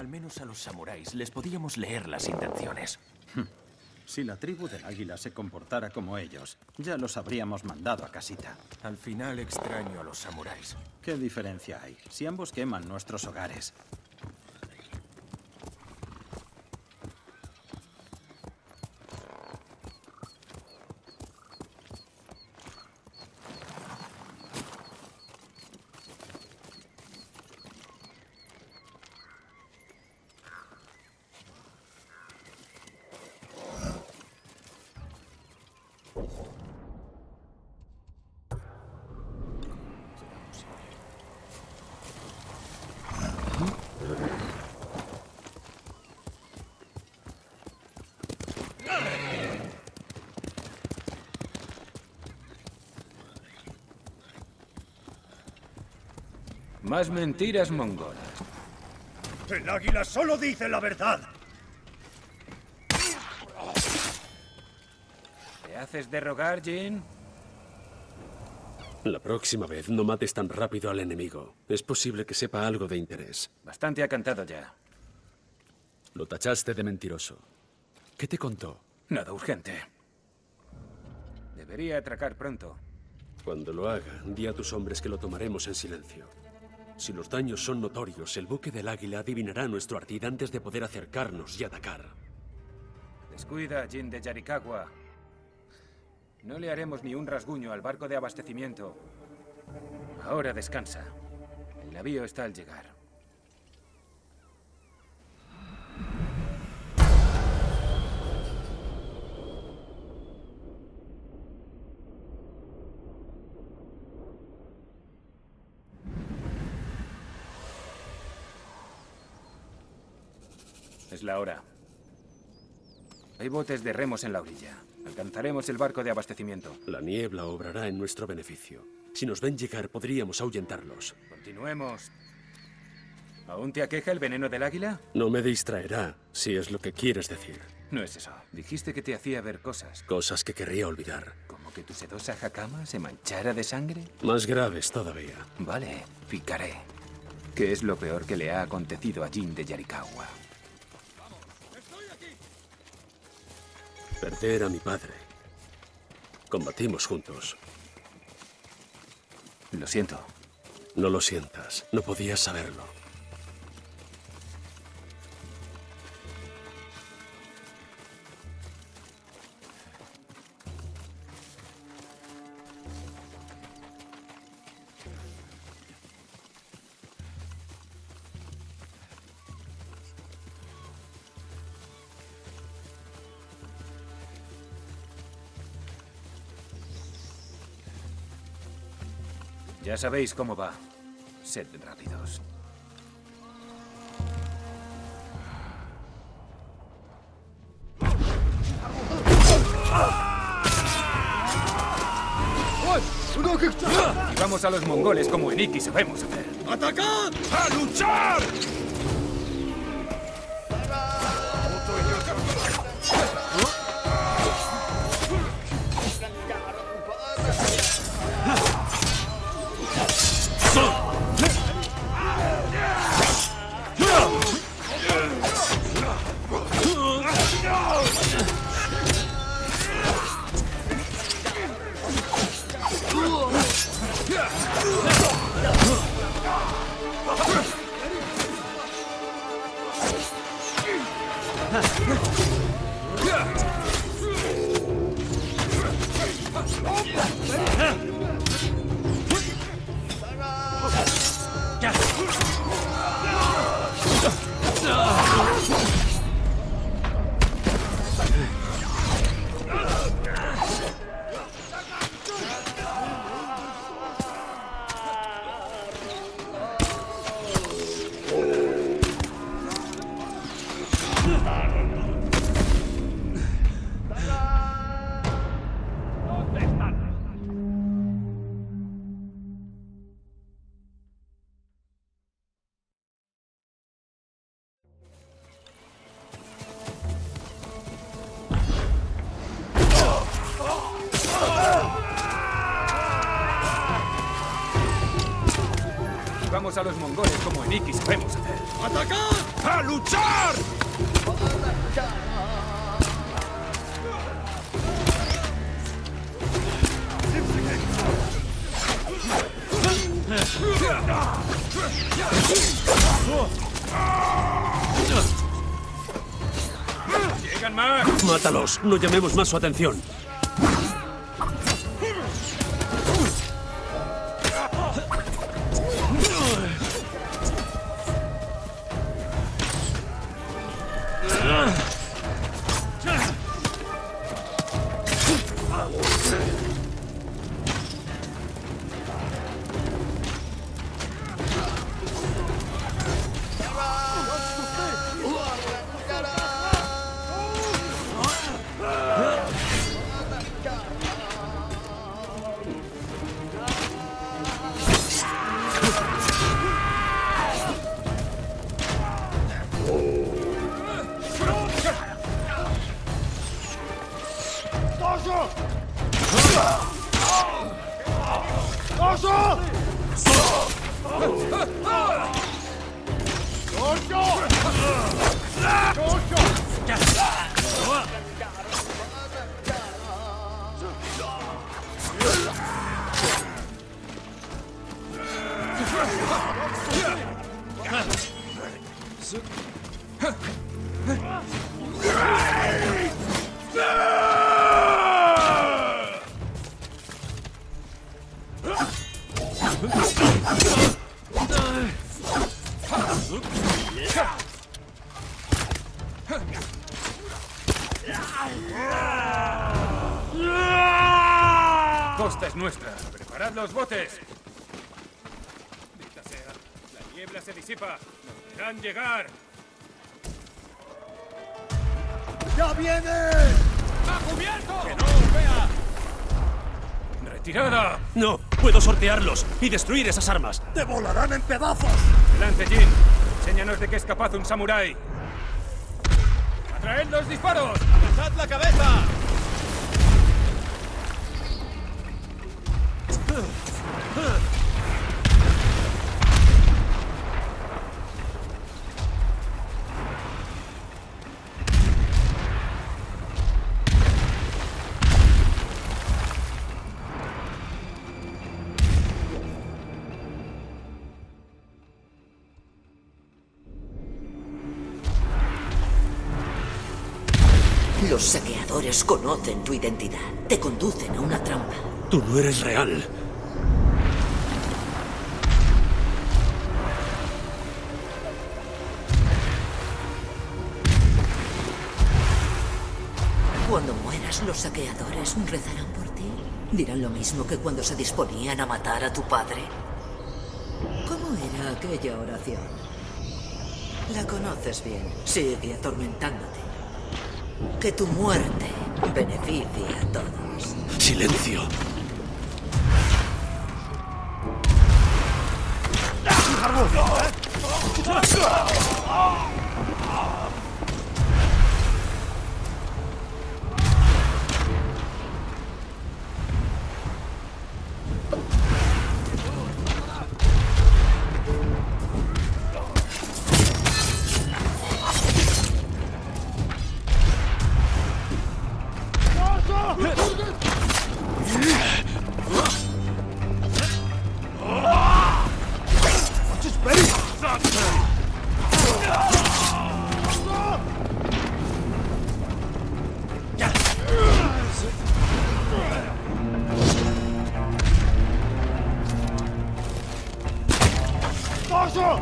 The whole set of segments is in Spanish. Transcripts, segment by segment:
Al menos a los samuráis les podíamos leer las intenciones. Si la tribu del águila se comportara como ellos, ya los habríamos mandado a casita. Al final extraño a los samuráis. ¿Qué diferencia hay? Si ambos queman nuestros hogares. Más mentiras mongolas. El águila solo dice la verdad. ¿Te haces derrogar, Jin? La próxima vez no mates tan rápido al enemigo. Es posible que sepa algo de interés. Bastante ha cantado ya. Lo tachaste de mentiroso. ¿Qué te contó? Nada urgente. Debería atracar pronto. Cuando lo haga, di a tus hombres que lo tomaremos en silencio. Si los daños son notorios, el buque del águila adivinará nuestro ardid antes de poder acercarnos y atacar. Descuida, Jin de Yarikawa. No le haremos ni un rasguño al barco de abastecimiento. Ahora descansa. El navío está al llegar. Es la hora. Hay botes de remos en la orilla. Alcanzaremos el barco de abastecimiento. La niebla obrará en nuestro beneficio. Si nos ven llegar, podríamos ahuyentarlos. Continuemos. ¿Aún te aqueja el veneno del águila? No me distraerá, si es lo que quieres decir. No es eso. Dijiste que te hacía ver cosas. Cosas que querría olvidar. ¿Como que tu sedosa jacama se manchara de sangre? Más graves todavía. Vale, picaré. ¿Qué es lo peor que le ha acontecido a Jin de Yarikawa? Perder a mi padre. Combatimos juntos. Lo siento. No lo sientas. No podías saberlo. Ya sabéis cómo va. Sed rápidos. Vamos a los mongoles como en Iki sabemos hacer. ¡Atacad! ¡A luchar! Derrotaremos a los mongoles como en Iki sabemos hacer. ¡Atacad! ¡A luchar! ¡Llegan más! Mátalos, no llamemos más su atención. Llegar. ¡Ya viene! ¡A cubierto! ¡Que no os vea! ¡Retirada! No, puedo sortearlos y destruir esas armas. ¡Te volarán en pedazos! Delante, Jin. Enséñanos de qué es capaz un samurái. ¡Atraed los disparos! ¡Alzad la cabeza! Los saqueadores conocen tu identidad. Te conducen a una trampa. Tú no eres real. Cuando mueras, los saqueadores rezarán por ti. Dirán lo mismo que cuando se disponían a matar a tu padre. ¿Cómo era aquella oración? La conoces bien. Sigue atormentándote. Que tu muerte beneficie a todos. Silencio. 皇兄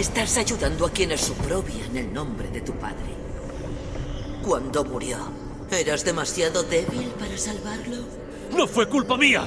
Estás ayudando a quienes suprobian el nombre de tu padre. Cuando murió, ¿eras demasiado débil para salvarlo? ¡No fue culpa mía!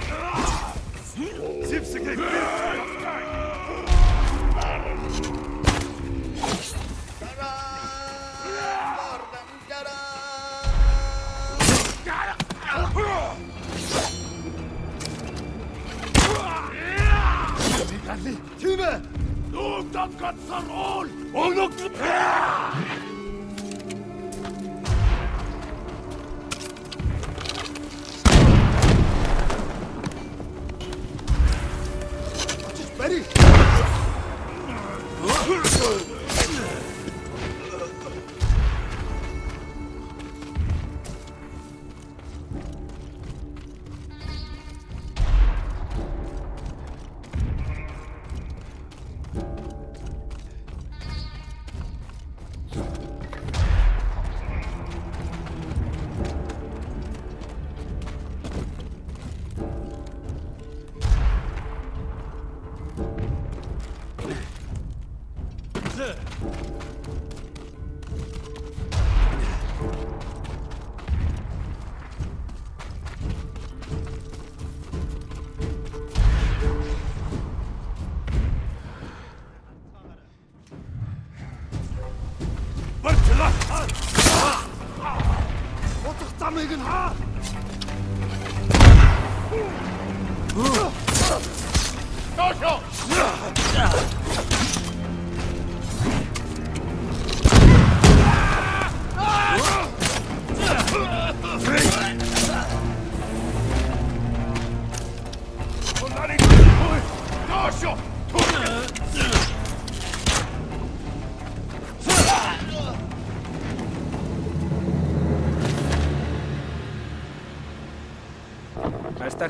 问起来啊我操咱跟他嗯高手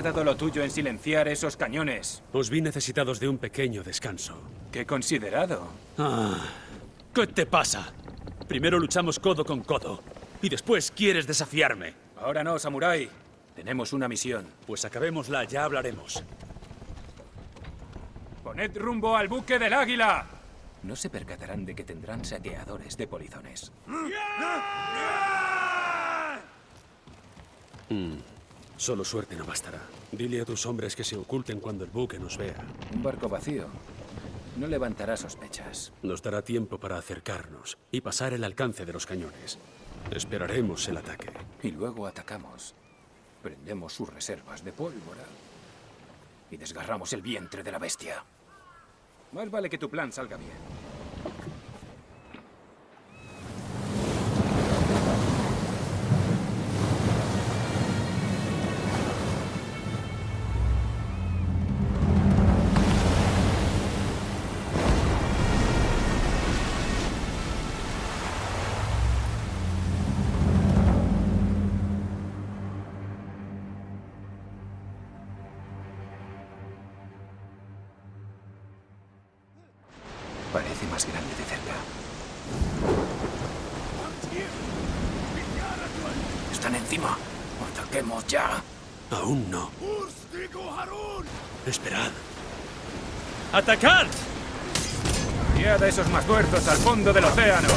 tardado lo tuyo en silenciar esos cañones. Os vi necesitados de un pequeño descanso. ¿Qué considerado? Ah, ¿qué te pasa? Primero luchamos codo con codo. Y después quieres desafiarme. Ahora no, samurái. Tenemos una misión. Pues acabémosla, ya hablaremos. ¡Poned rumbo al buque del águila! No se percatarán de que tendrán saqueadores de polizones. Solo suerte no bastará. Dile a tus hombres que se oculten cuando el buque nos vea. Un barco vacío. No levantará sospechas. Nos dará tiempo para acercarnos y pasar el alcance de los cañones. Esperaremos el ataque. Y luego atacamos. Prendemos sus reservas de pólvora. Y desgarramos el vientre de la bestia. Más vale que tu plan salga bien. ¡Ataquemos ya! Aún no. Esperad. ¡Atacad! Guiad a esos más muertos al fondo del océano.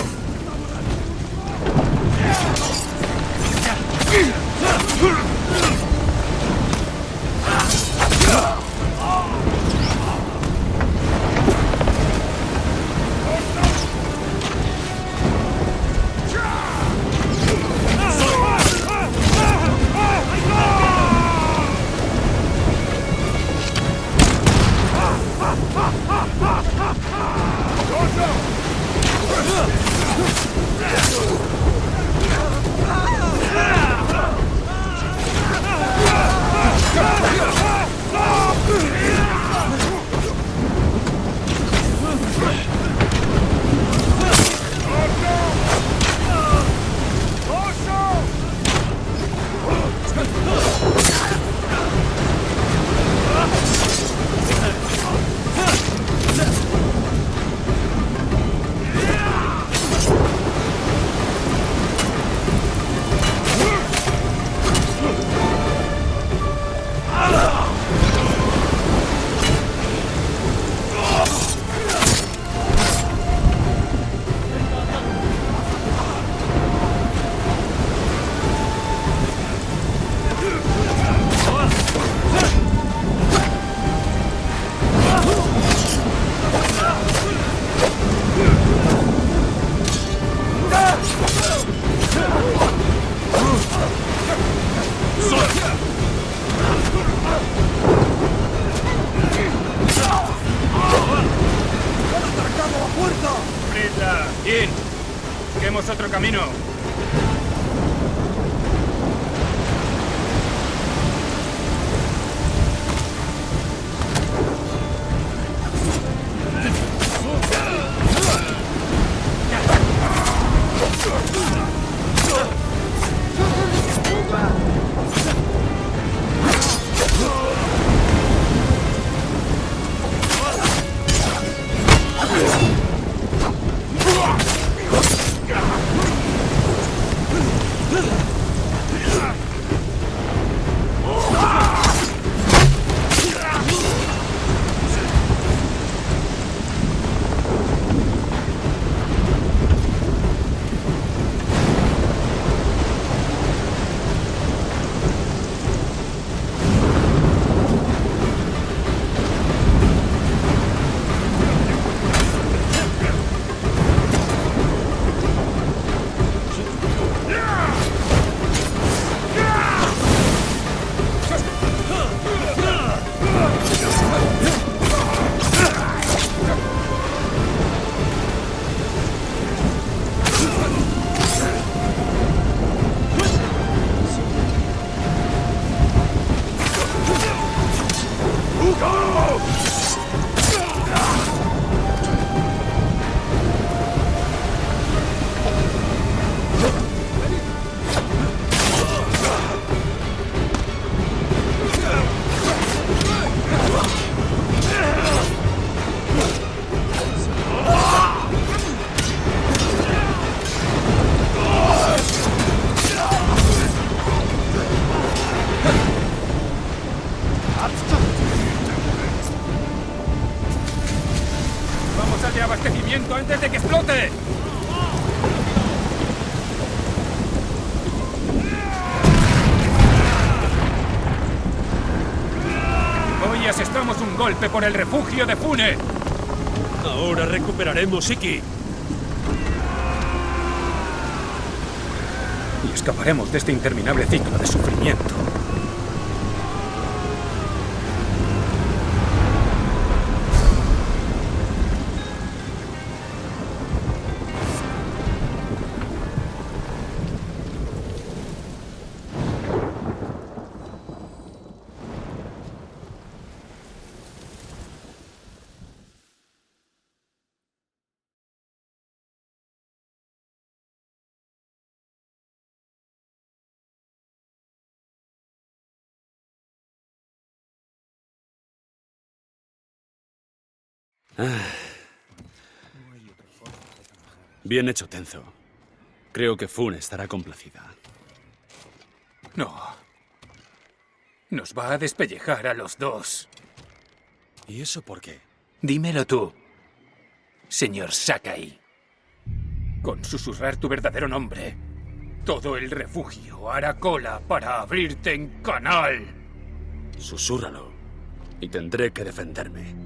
Por el refugio de Fune. Ahora recuperaremos Iki. Y escaparemos de este interminable ciclo de sufrimiento. Bien hecho, Tenzo. Creo que Fun estará complacida. No. Nos va a despellejar a los dos. ¿Y eso por qué? Dímelo tú, señor Sakai. Con susurrar tu verdadero nombre, todo el refugio hará cola para abrirte en canal. Susúrralo. Y tendré que defenderme.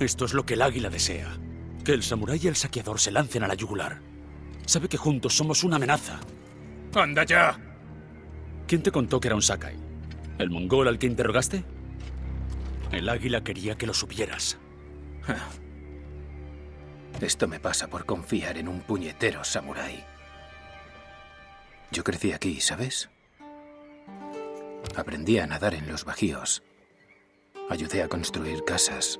Esto es lo que el águila desea. Que el samurái y el saqueador se lancen a la yugular. Sabe que juntos somos una amenaza. ¡Anda ya! ¿Quién te contó que era un Sakai? ¿El mongol al que interrogaste? El águila quería que lo supieras. Esto me pasa por confiar en un puñetero samurái. Yo crecí aquí, ¿sabes? Aprendí a nadar en los bajíos. Ayudé a construir casas.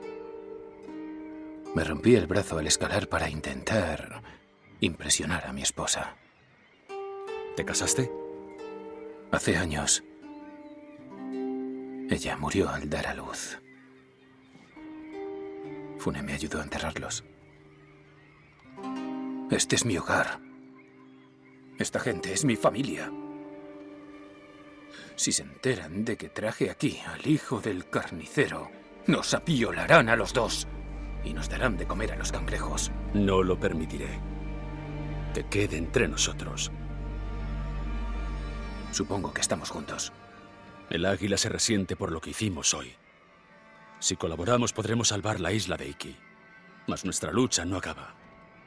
Me rompí el brazo al escalar para intentar impresionar a mi esposa. ¿Te casaste? Hace años. Ella murió al dar a luz. Fune me ayudó a enterrarlos. Este es mi hogar. Esta gente es mi familia. Si se enteran de que traje aquí al hijo del carnicero, nos apiolarán a los dos y nos darán de comer a los cangrejos. No lo permitiré. Que quede entre nosotros. Supongo que estamos juntos. El águila se resiente por lo que hicimos hoy. Si colaboramos podremos salvar la isla de Iki. Mas nuestra lucha no acaba.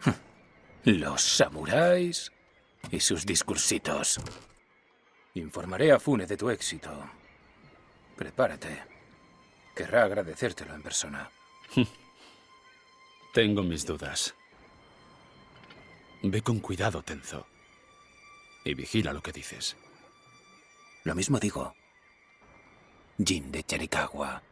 Los samuráis y sus discursitos. Informaré a Fune de tu éxito. Prepárate. Querrá agradecértelo en persona. Tengo mis dudas. Ve con cuidado, Tenzo. Y vigila lo que dices. Lo mismo digo. Jin de Cherikawa.